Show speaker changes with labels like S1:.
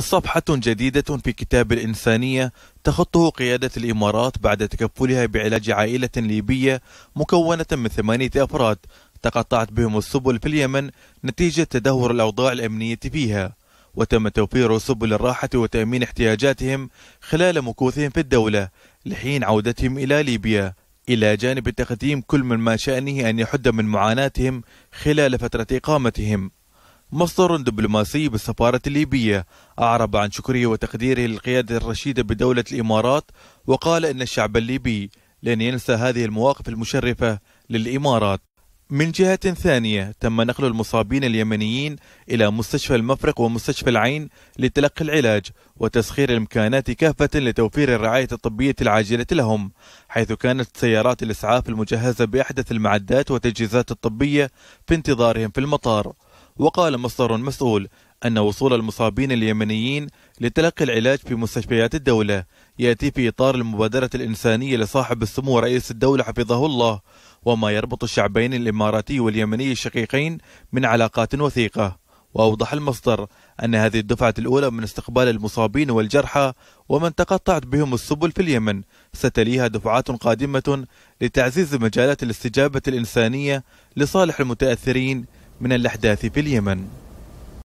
S1: صفحة جديدة في كتاب الإنسانية تخطه قيادة الإمارات بعد تكفلها بعلاج عائلة ليبية مكونة من ثمانية أفراد تقطعت بهم السبل في اليمن نتيجة تدهور الأوضاع الأمنية فيها وتم توفير سبل الراحة وتأمين احتياجاتهم خلال مكوثهم في الدولة لحين عودتهم إلى ليبيا إلى جانب تقديم كل من ما شأنه أن يحد من معاناتهم خلال فترة إقامتهم. مصدر دبلوماسي بالسفارة الليبية. أعرب عن شكره وتقديره للقيادة الرشيدة بدولة الإمارات وقال إن الشعب الليبي لن ينسى هذه المواقف المشرفة للإمارات. من جهة ثانية تم نقل المصابين اليمنيين إلى مستشفى المفرق ومستشفى العين لتلقي العلاج وتسخير الإمكانات كافة لتوفير الرعاية الطبية العاجلة لهم حيث كانت سيارات الإسعاف المجهزة بأحدث المعدات والتجهيزات الطبية في انتظارهم في المطار. وقال مصدر مسؤول أن وصول المصابين اليمنيين لتلقي العلاج في مستشفيات الدولة يأتي في إطار المبادرة الإنسانية لصاحب السمو رئيس الدولة حفظه الله وما يربط الشعبين الإماراتي واليمني الشقيقين من علاقات وثيقة. وأوضح المصدر أن هذه الدفعة الأولى من استقبال المصابين والجرحى ومن تقطعت بهم السبل في اليمن. ستليها دفعات قادمة لتعزيز مجالات الاستجابة الإنسانية لصالح المتأثرين من الأحداث في اليمن.